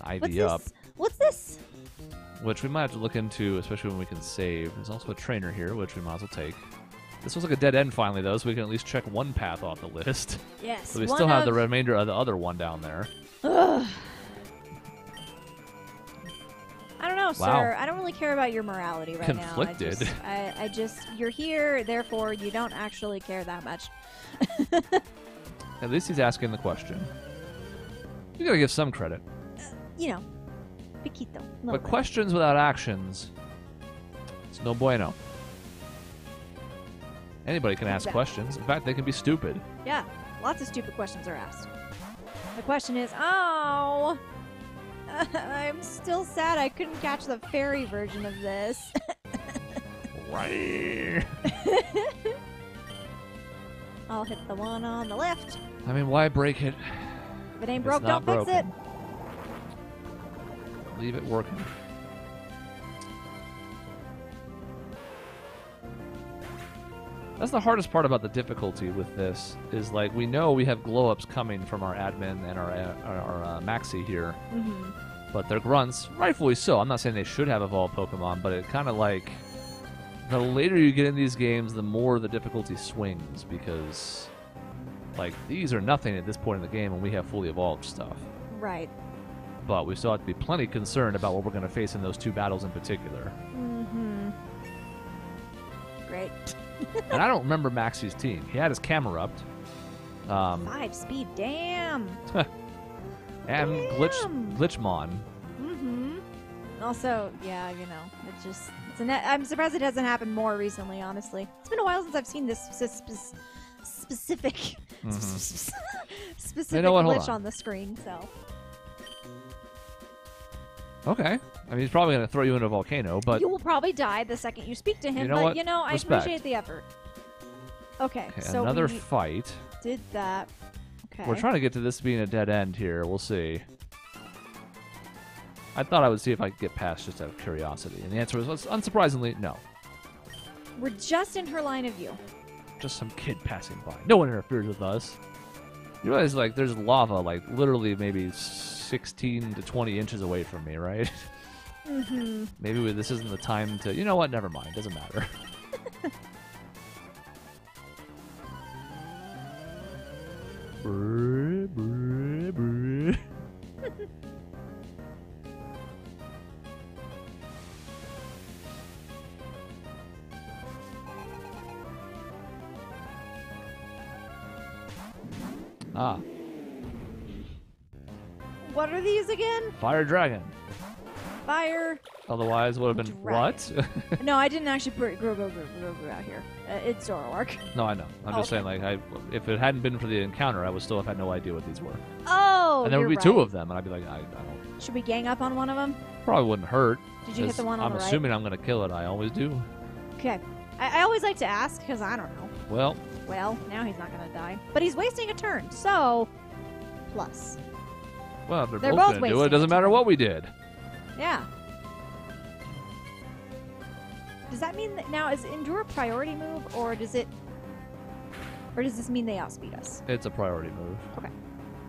an What's up, this? What's this? which we might have to look into, especially when we can save. There's also a trainer here, which we might as well take. This was like a dead end finally, though, so we can at least check one path off the list. Yes. So we still have the remainder of the other one down there. Ugh. I don't know, Wow. sir. I don't really care about your morality right Conflicted. now. I I, I just, you're here, therefore you don't actually care that much. At least he's asking the question. You gotta give some credit. You know, Piquito. But questions without actions, it's no bueno. Anybody can ask Exactly. questions. In fact, they can be stupid. Yeah, lots of stupid questions are asked. The question is, oh, I'm still sad I couldn't catch the fairy version of this. Right. I'll hit the one on the left. I mean, why break it? If it ain't broke, don't fix it. Leave it working. That's the hardest part about the difficulty with this is like we know we have glow ups coming from our admin and our uh, our, uh, Maxie here, hmm but they're grunts, rightfully so. I'm not saying they should have evolved Pokemon, but it kind of like the later you get in these games, the more the difficulty swings because like these are nothing at this point in the game when we have fully evolved stuff. Right. But we still have to be plenty concerned about what we're going to face in those two battles in particular. Mm-hmm. Great. and I don't remember Maxie's team. He had his Camerupt. Um, Five speed. Damn. and Glitch Damn. Glitchmon. Mm-hmm. Also, yeah, you know, it's just. It's I'm surprised it hasn't happened more recently. Honestly, it's been a while since I've seen this spe- specific Mhm. specific what? Hold glitch on. on the screen. So Okay. I mean, he's probably going to throw you in a volcano, but you will probably die the second you speak to him. You know but what? you know, I Respect. appreciate the effort. Okay, okay, so another fight. did that. Okay. We're trying to get to this being a dead end here. We'll see. I thought I would see if I could get past just out of curiosity, and the answer was unsurprisingly no. We're just in her line of view. Just some kid passing by. No one interferes with us. You realize, like, there's lava, like, literally maybe 16 to 20 inches away from me, right? Mm-hmm. Maybe we- this isn't the time to. You know what? Never mind. Doesn't matter. Ah, What are these again? fire dragon. Fire. Otherwise, would have been what? no, I didn't actually put Grogu out here. Uh, it's Zoroark. no, I know. I'm just Okay. saying, like, I if it hadn't been for the encounter, I would still have had no idea what these were. Oh, and there would be two of them, and I'd be like, I, I don't. Should we gang up on one of them? Probably wouldn't hurt. Did you hit the one on I'm the right? assuming I'm gonna kill it. I always do. Okay. I, I always like to ask because I don't know. Well, Well, now he's not gonna die, but he's wasting a turn. So, plus, well, they're, They're both, both gonna do it. It doesn't matter what we did. yeah. Does that mean that now is endure a priority move, or does it, or does this mean they outspeed us? It's a priority move. Okay.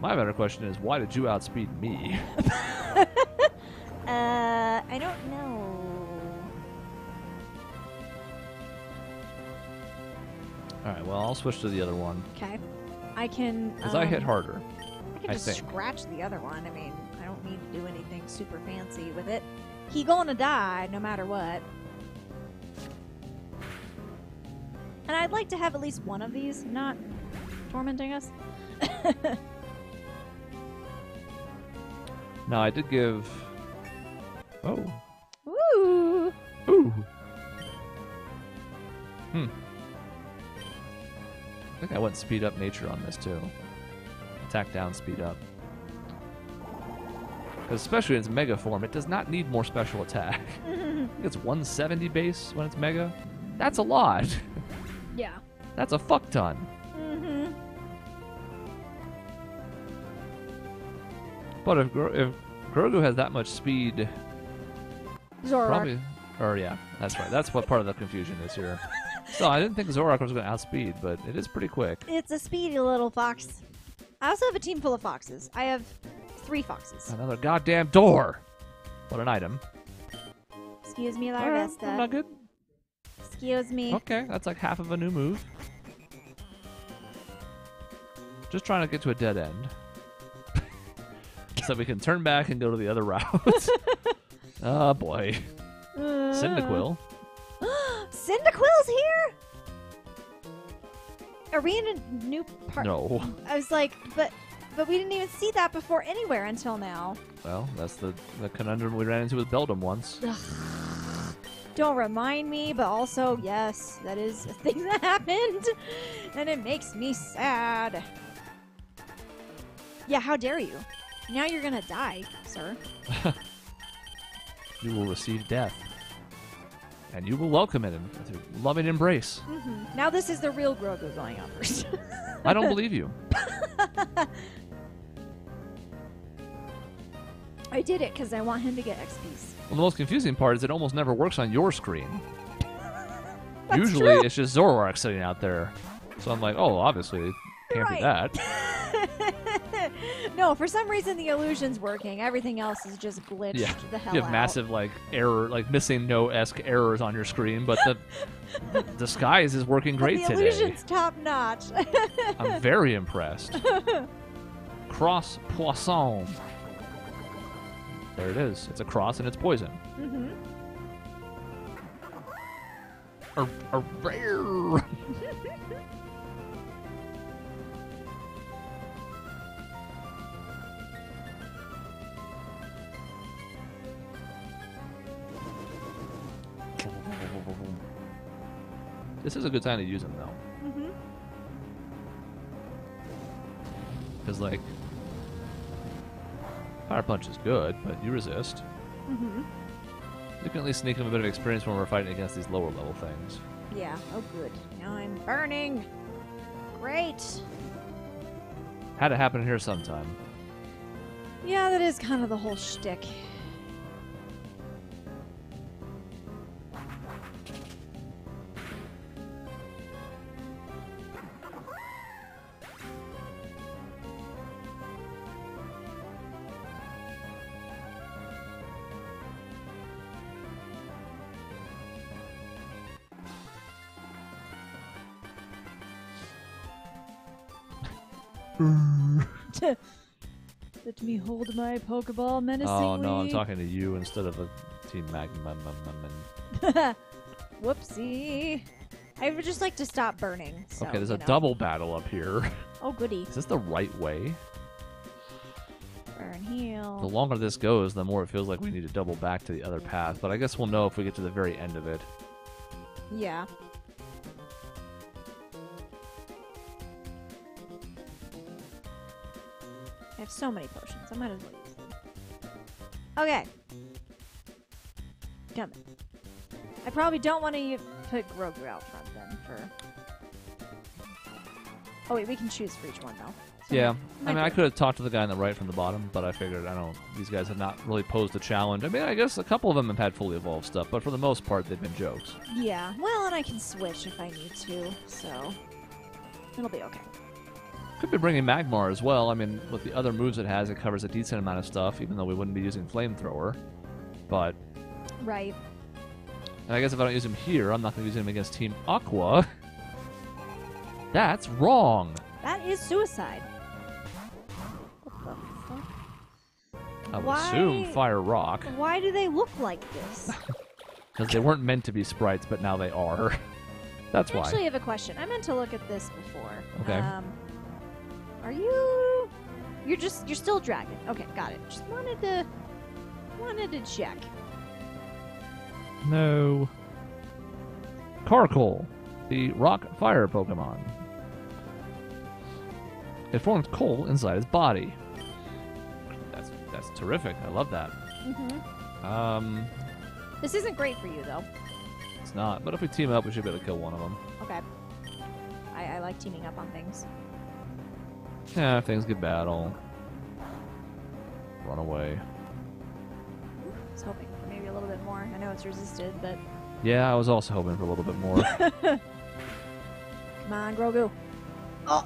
My better question is, why did you outspeed me? Uh, I don't know. All right. Well, I'll switch to the other one Okay. I can. because I hit um, harder. I can just scratch the other one. I mean, I don't need to do anything super fancy with it. He gonna die no matter what. And I'd like to have at least one of these not tormenting us. No, I did give. Oh. Ooh. Ooh. Hmm. I think I went speed up nature on this too. Attack down, speed up. Because especially in its mega form, it does not need more special attack. I think it's 170 base when it's mega. That's a lot. yeah. That's a fuck ton. Mm-hmm. But if Gro- if Grogu has that much speed, Zoroark. probably. Or yeah, that's right. That's what part of the confusion is here. So I didn't think Zoroark was going to outspeed, but it is pretty quick. It's a speedy little fox. I also have a team full of foxes. I have three foxes. Another goddamn door. What an item. Excuse me, Uh, Larvesta. not good. Excuse me. Okay, that's like half of a new move. Just trying to get to a dead end. so we can turn back and go to the other route. oh boy. Uh, Cyndaquil. Cyndaquil's here. Are we in a new part? No. I was like, but but we didn't even see that before anywhere until now. Well, that's the, the conundrum we ran into with Beldum once. Don't remind me, but also yes, that is a thing that happened, and it makes me sad. Yeah, how dare you? Now you're gonna die, sir. You will receive death. And you will welcome it with a loving embrace. hmm Now this is the real Grogu going on first. I don't believe you. I did it because I want him to get XP's. Well, the most confusing part is it almost never works on your screen. Usually true. it's just Zoroark sitting out there. So I'm like, oh, obviously it can't be that. No, for some reason the illusion's working. Everything else is just glitched Yeah, the hell You have out. massive like error, like MissingNo esque errors on your screen, but the the disguise is working great the today. The illusion's top notch. I'm very impressed. Cross poison. There it is. It's a cross and it's poison. hmm a This is a good time to use them though, hmm because like, fire punch is good, but you resist. Mm hmm You can at least sneak them a bit of experience when we're fighting against these lower level things. Yeah. Oh, good. Now I'm burning. Great. Had to happen here sometime. Yeah, that is kind of the whole shtick. Let me hold my Pokeball menacingly. Oh no, I'm talking to you instead of a Team Magma. Whoopsie. I would just like to stop burning. So, Okay, there's you a know. double battle up here. Oh, goody. Is this the right way? Burn heal. The longer this goes, the more it feels like we need to double back to the other path. But I guess we'll know if we get to the very end of it. Yeah. Have so many potions. I might as well use them. Okay. Come. I probably don't want to put Grogu out front then for. Oh wait, we can choose for each one though. So Yeah, I mean, I could have talked to the guy on the right from the bottom, but I figured I don't. These guys have not really posed a challenge. I mean, I guess a couple of them have had fully evolved stuff, but for the most part, they've been jokes. Yeah. Well, and I can switch if I need to, so it'll be okay. Could be bringing Magmar as well. I mean, with the other moves it has, it covers a decent amount of stuff, even though we wouldn't be using Flamethrower. But Right. and I guess if I don't use him here, I'm not going to use him against Team Aqua. That's wrong. That is suicide. What the fuck? I would Why- assume Fire Rock, Why do they look like this? because they weren't meant to be sprites, but now they are. That's why. I actually, have a question. I meant to look at this before. Okay. Um, are you? You're just you're still dragon. Okay, got it. Just wanted to wanted to check. No. Carkol, the rock fire Pokemon. It forms coal inside his body. That's that's terrific. I love that. hmm Um, This isn't great for you though. it's not. But if we team up, we should be able to kill one of them. Okay. I, I like teaming up on things. Yeah, if things get bad, I'll run away. I was hoping for maybe a little bit more. I know it's resisted, but Yeah, I was also hoping for a little bit more. come on, Grogu. Oh,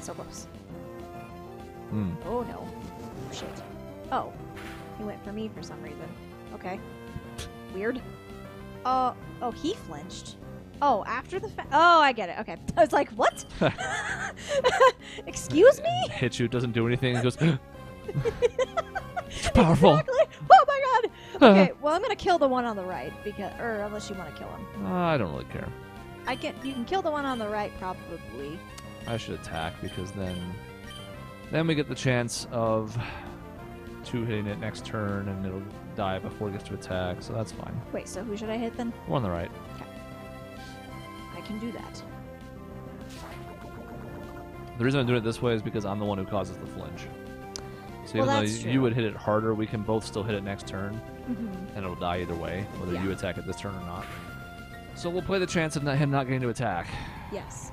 so close. Hmm. Oh no. Oh, shit. Oh, he went for me for some reason. Okay. Weird. Oh, oh, he flinched. Oh, after the fa- Oh, I get it. Okay. I was like, what? Excuse me? Hits you, doesn't do anything, and goes. it's powerful. Exactly. Oh my god. Okay, well, I'm gonna kill the one on the right because, or unless you want to kill him, uh, I don't really care. I can. You can kill the one on the right, probably. I should attack because then, then we get the chance of two hitting it next turn, and it'll die before it gets to attack. So that's fine. Wait, so who should I hit then? One on the right. I can do that. The reason I'm doing it this way is because I'm the one who causes the flinch. So Well, even though that's you would hit it harder, we can both still hit it next turn, Mm-hmm. and it'll die either way, whether Yeah. you attack it this turn or not. So we'll play the chance of not, him not getting to attack. Yes.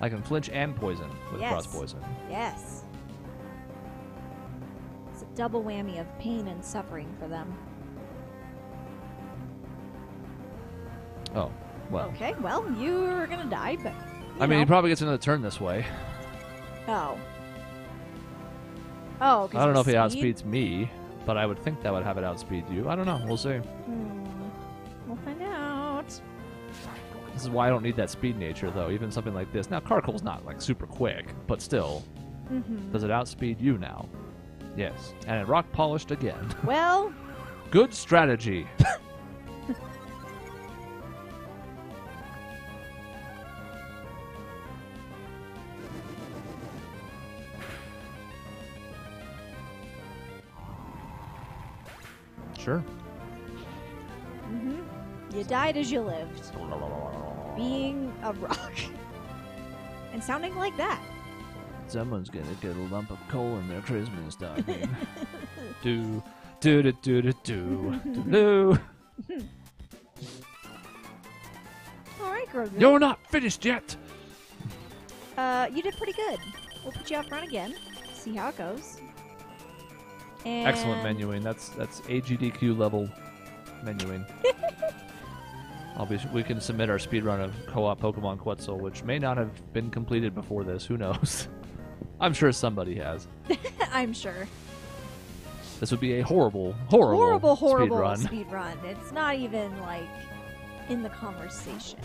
I can flinch and poison with Yes. cross poison. Yes. It's a double whammy of pain and suffering for them. Oh, well. Okay, well, you're gonna die, but. I mean, he probably gets another turn this way. Oh. Oh, I don't know if he speed? outspeeds me, but I would think that would have it outspeed you. I don't know. We'll see. Hmm. We'll find out. This is why I don't need that speed nature, though. Even something like this. Now, Carkol's not like super quick, but still, Mm-hmm. does it outspeed you now? Yes. And it rock polished again. Well, Good strategy. sure. hmm you died as you lived, being a rock, and sounding like that. Someone's gonna get a lump of coal in their Christmas stocking. do, do, do, do, do, do, do. All right, Grogu. You're not finished yet. Uh, you did pretty good. We'll put you up front again. See how it goes. And Excellent menuing. That's that's AGDQ level menuing. I'll we can submit our speedrun of co-op Pokemon Quetzal, which may not have been completed before this. Who knows? I'm sure somebody has. I'm sure. This would be a horrible, horrible, horrible, horrible speedrun. speed run. It's not even like in the conversation.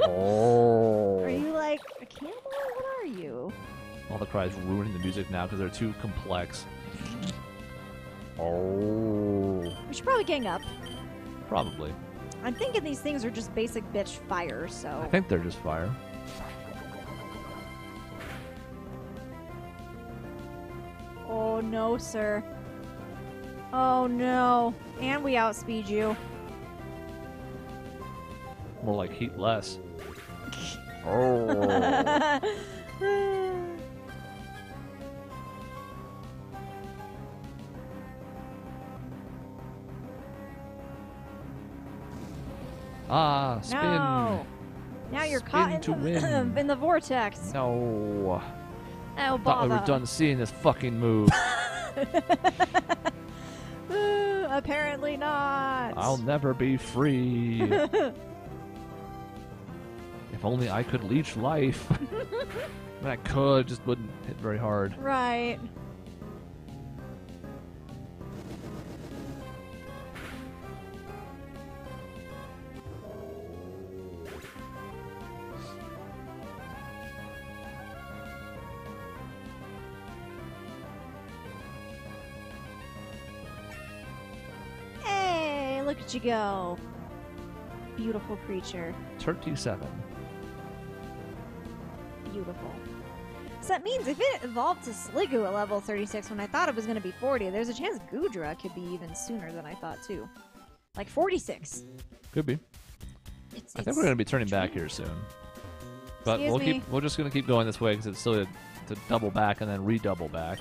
oh. All the cries ruining the music now because they're too complex. Oh. We should probably gang up. Probably. I'm thinking these things are just basic bitch fire, so. I think they're just fire. Oh no, sir. Oh no. And we outspeed you. More like heat less. Oh. ah, spin. no. Now you're caught Spin in to the, win. in the vortex. No. Oh, Thought we were done seeing this fucking move. Apparently not. I'll never be free. if only I could leech life. I could, just wouldn't hit very hard. Right. At you go. Beautiful creature. Turkey 7. Beautiful. So that means if it evolved to Sliggoo at level 36 when I thought it was going to be 40, there's a chance Goodra could be even sooner than I thought, too. Like 46. Could be. It's, I think we're going to be turning back here soon. But Excuse we'll me. keep we're just going to keep going this way because it's still to, to double back and then redouble back.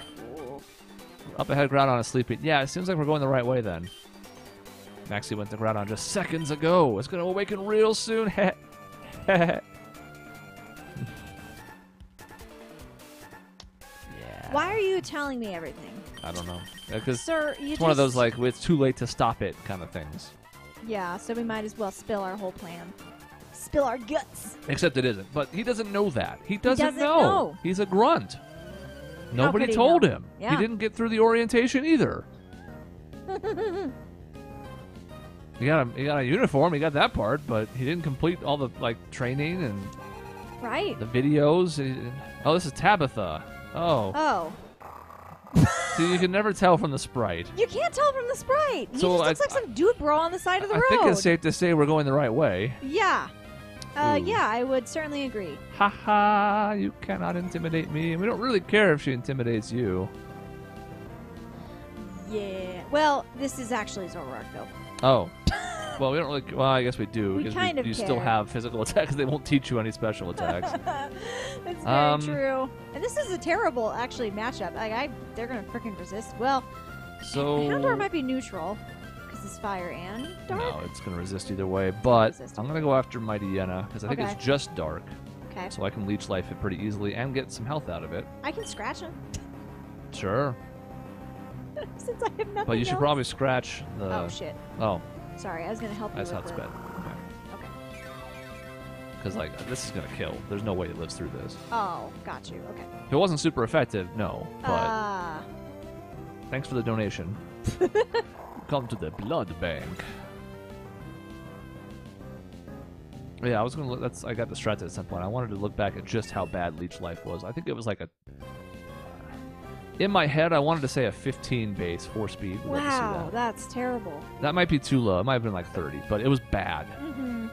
Up ahead, ground on a sleeping. Yeah, it seems like we're going the right way then. Maxie went to Groudon just seconds ago. It's going to awaken real soon. yeah. Why are you telling me everything? I don't know. Uh, because Sir, you it's one of those like it's too late to stop it kind of things. Yeah, so we might as well spill our whole plan. spill our guts. Except it isn't. But he doesn't know that. He doesn't, doesn't know. He's a grunt. Nobody told know? him. Yeah. He didn't get through the orientation either. He got a he got a uniform. He got that part, but he didn't complete all the like training and right. the videos. He- oh, this is Tabitha. Oh, Oh, so you can never tell from the sprite. you can't tell from the sprite. He So just I- looks like some dude bro on the side of the road. I road. think it's safe to say we're going the right way. Yeah. Uh, Ooh. yeah, I would certainly agree. Ha ha! You cannot intimidate me, and we don't really care if she intimidates you. Yeah. Well, this is actually Zoroark, though. Oh. Well, we don't really. Well, I guess we do We because kind of you still have physical attacks. They won't teach you any special attacks. That's very Um, true. And this is a terrible, actually, matchup. Like, I, they're gonna freaking resist. Well, so Houndour might be neutral because it's fire and dark. no, it's gonna resist either way. But Resist I'm gonna go after Mightyena because I think Okay. it's just dark, Okay. so I can leech life it pretty easily and get some health out of it. I can scratch him Sure, since I have nothing. but you should else. probably scratch the. Oh shit! oh, Sorry, I was gonna help you. that's how it's been. Okay. Because like this is gonna kill. There's no way it lives through this. Oh, got you. Okay. If it wasn't super effective, no. But Ah. thanks for the donation. Come to the blood bank. Yeah, I was gonna look. That's I got distracted at some point. I wanted to look back at just how bad Leech Life was. I think it was like a. In my head, I wanted to say a 15 base, four speed. We'd love to see wow, that. that's terrible. That might be too low. It might have been like 30, but it was bad. Mm-hmm.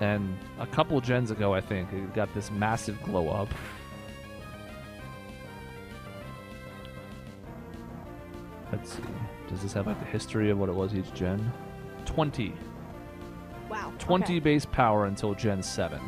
And a couple gens ago, I think it got this massive glow up. Let's see. Does this have like the history of what it was each gen? 20. Wow. 20 Okay. base power until Gen 7.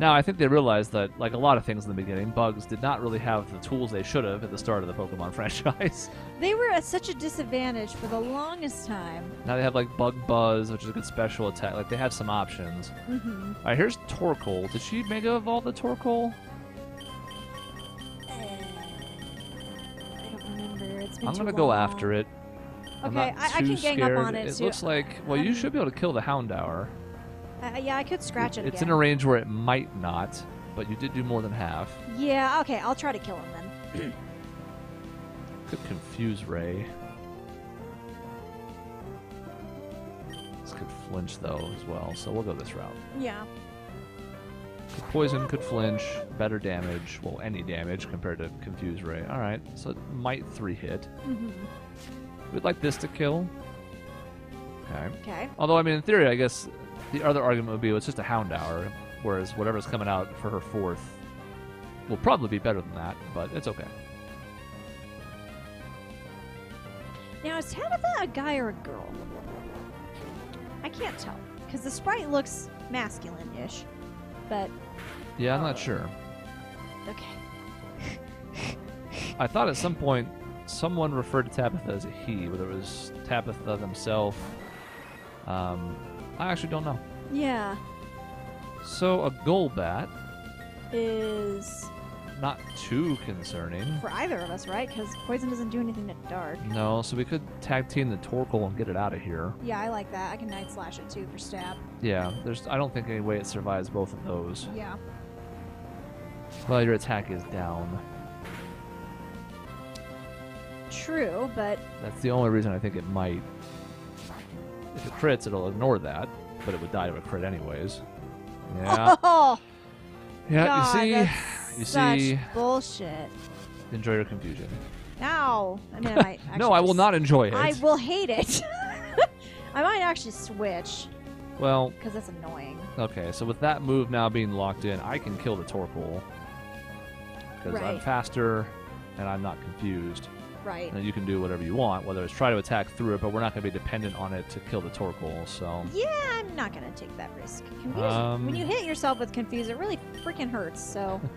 Now, I think they realized that, like a lot of things in the beginning, Bugs did not really have the tools they should have at the start of the Pokemon franchise. They were at such a disadvantage for the longest time. now they have like Bug Buzz, which is a good special attack. Like they have some options. Mm-hmm. Alright, here's Torkoal. Did she Mega Evolve the Torkoal? I don't remember. It's been I'm gonna go after it. Okay, I, I can gang scared. up on it. It too. looks like well, you should be able to kill the Houndour. Uh, yeah, I could scratch it It's again. in a range where it might not, but you did do more than half. Yeah. Okay, I'll try to kill him then. Could confuse Ray. This could flinch though as well, so we'll go this route. Yeah. Poison could flinch, better damage, well any damage compared to confuse Ray. All right, so it might three hit. Mm-hmm. We'd like this to kill. Okay. Okay. Although, I mean, in theory, I guess the other argument would be well, it's just a Houndour, whereas whatever's coming out for her fourth will probably be better than that, but it's okay. Now is Tabitha a guy or a girl? I can't tell because the sprite looks masculine-ish, but Yeah, I'm not sure. okay. I thought at some point someone referred to Tabitha as a he, whether it was Tabitha themselves. Um, I actually don't know. Yeah. So a Golbat, Is not too concerning. for either of us, right? Because poison doesn't do anything to dark. No, so we could tag team the Torkoal and get it out of here. Yeah, I like that. I can night slash it too for stab. Yeah, there's. I don't think any way it survives both of those. Yeah. Well, your attack is down. True, but That's the only reason I think it might. If it crits, it'll ignore that, but it would die to a crit anyways. Yeah, oh, yeah. God, you see, that's you such see. bullshit. Enjoy your confusion. Now, I mean, I might. no, I will not enjoy it. I will hate it. I might actually switch Well, because that's annoying. okay. So with that move now being locked in, I can kill the Torkoal because I'm faster and I'm not confused. Right. And you can do whatever you want, whether it's try to attack through it, but we're not going to be dependent on it to kill the Torkoal. So Yeah, I'm not gonna take that risk. Confuse. Um, when you hit yourself with confuse, it really freaking hurts. So.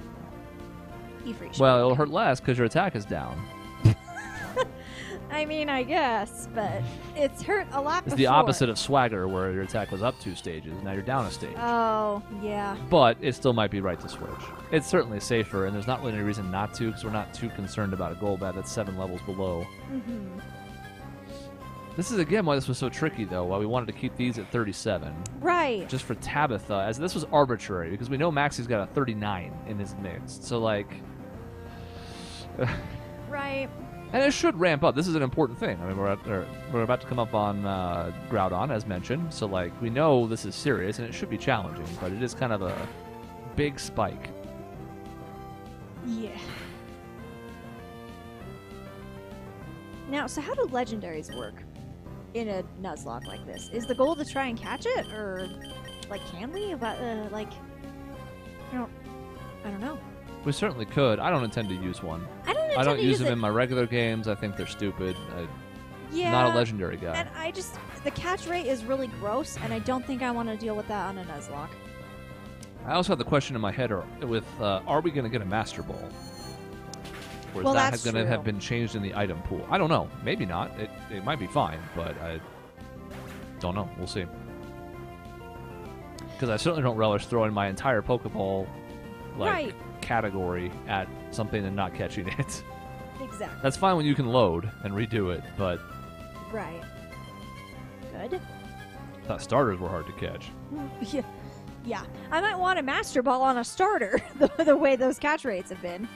Well, it'll hurt less because your attack is down. I mean, I guess, but it's hurt a lot. It's the before. opposite of Swagger, where your attack was up two stages. Now you're down a stage. Oh yeah. but it still might be right to switch. It's certainly safer, and there's not really any reason not to, because we're not too concerned about a Golbat that's seven levels below. Mm-hmm. This is again why this was so tricky, though. Why we wanted to keep these at 37, Right. just for Tabitha, as this was arbitrary because we know Maxie's got a 39 in his mix. So like, Right. And it should ramp up. This is an important thing. I mean, we're at, we're about to come up on uh, Groudon, as mentioned. So like, we know this is serious and it should be challenging, but it is kind of a big spike. Yeah. Now, so how do legendaries work in a Nuzlocke like this? Is the goal to try and catch it, or like can we? About uh, like, I don't, I don't know. We certainly could. I don't intend to use one. I don't. I don't to use use them it. in my regular games. I think they're stupid. I'm Yeah. not a legendary guy. And I just the catch rate is really gross, and I don't think I want to deal with that on a Nuzlocke. I also have the question in my head: with uh, Are we going to get a Master Ball? Or is Well, that that's going to have been changed in the item pool? I don't know. Maybe not. It it might be fine, but I don't know. We'll see. Because I certainly don't relish throwing my entire Pokeball like Right. Category at something and not catching it. Exactly. That's fine when you can load and redo it, but Right. Good. I thought starters were hard to catch. Yeah. Yeah. I might want a Master Ball on a starter, the, the way those catch rates have been.